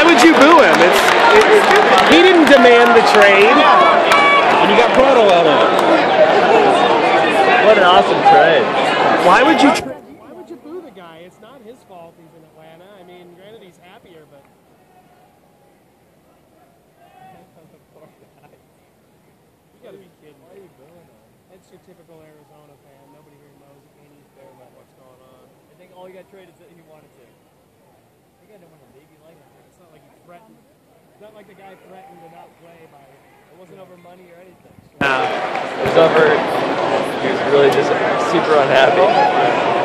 why would you boo him? It's, he didn't demand the trade. And you got Prado out of it. What an awesome trade. Why would you trade? Why would you boo the guy? It's not his fault he's in Atlanta. I mean, granted he's happier, but... You gotta be kidding. Why are you booing him? It's your typical Arizona fan. Nobody here knows if he's there about what's going on. I think all he got traded is that he wanted to. Not like the guy threatened to not play by. It wasn't over money or anything. It was over. He was really just super unhappy.